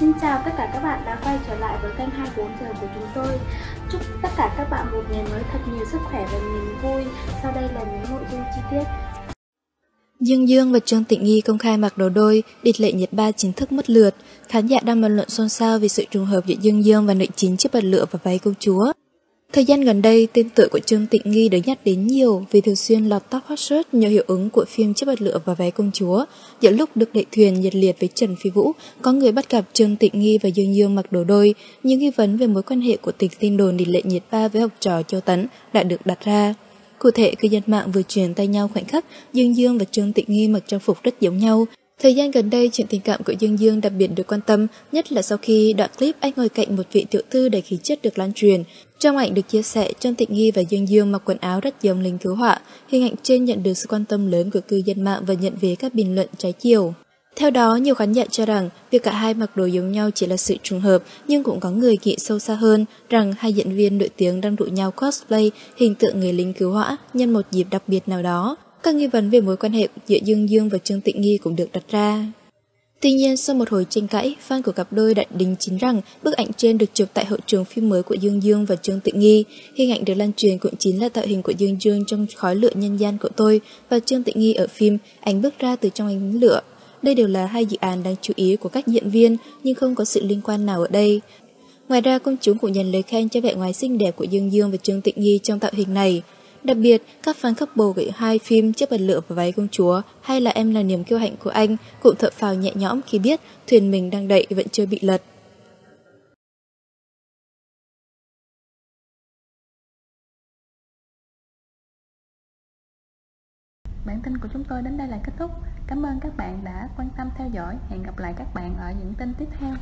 Xin chào tất cả các bạn đã quay trở lại với kênh 24 giờ của chúng tôi Chúc tất cả các bạn một ngày mới thật nhiều sức khỏe và niềm vui Sau đây là những nội dung chi tiết Dương Dương và Trương Tịnh Nghi công khai mặc đồ đôi, địch lệ nhiệt ba chính thức mất lượt. Khán giả đang bàn luận xôn xao vì sự trùng hợp giữa Dương Dương và nữ chính chiếc bật lửa và váy công chúa. Thời gian gần đây, tên tuổi của Trương Tịnh Nghi được nhắc đến nhiều vì thường xuyên lọt top hot search nhờ hiệu ứng của phim Chiếc bật lửa và vé công chúa. Giữa lúc được đệ thuyền nhiệt liệt với Trần Phi Vũ, có người bắt gặp Trương Tịnh Nghi và Dương Dương mặc đồ đôi, những nghi vấn về mối quan hệ của tịch tin đồn địch lệ nhiệt ba với học trò Châu Tấn đã được đặt ra. Cụ thể, cư dân mạng vừa truyền tay nhau khoảnh khắc Dương Dương và Trương Tịnh Nghi mặc trang phục rất giống nhau, Thời gian gần đây, chuyện tình cảm của Dương Dương đặc biệt được quan tâm, nhất là sau khi đoạn clip anh ngồi cạnh một vị tiểu thư đầy khí chất được lan truyền. Trong ảnh được chia sẻ, Trân Tịnh Nghi và Dương Dương mặc quần áo rất giống lính cứu họa. Hình ảnh trên nhận được sự quan tâm lớn của cư dân mạng và nhận về các bình luận trái chiều. Theo đó, nhiều khán giả cho rằng việc cả hai mặc đồ giống nhau chỉ là sự trùng hợp, nhưng cũng có người nghĩ sâu xa hơn rằng hai diễn viên nổi tiếng đang rủ nhau cosplay hình tượng người lính cứu hỏa nhân một dịp đặc biệt nào đó. Các nghi vấn về mối quan hệ giữa Dương Dương và Trương Tịnh Nghi cũng được đặt ra. Tuy nhiên, sau một hồi tranh cãi, fan của cặp đôi đã đính chính rằng bức ảnh trên được chụp tại hậu trường phim mới của Dương Dương và Trương Tịnh Nghi. Hình ảnh được lan truyền cũng chính là tạo hình của Dương Dương trong khói lửa nhân gian của tôi và Trương Tịnh Nghi ở phim Ảnh bước ra từ trong ánh lửa. Đây đều là hai dự án đáng chú ý của các diễn viên nhưng không có sự liên quan nào ở đây. Ngoài ra, công chúng cũng nhận lời khen cho vẻ ngoài xinh đẹp của Dương Dương và Trương Tịnh Nghi trong tạo hình này. Đặc biệt, các fan couple của hai phim Chiếc bật lửa và váy công chúa hay là Em là niềm kiêu hạnh của anh cũng thở phào nhẹ nhõm khi biết thuyền mình đang đậy vẫn chưa bị lật. Bản tin của chúng tôi đến đây là kết thúc. Cảm ơn các bạn đã quan tâm theo dõi. Hẹn gặp lại các bạn ở những tin tiếp theo.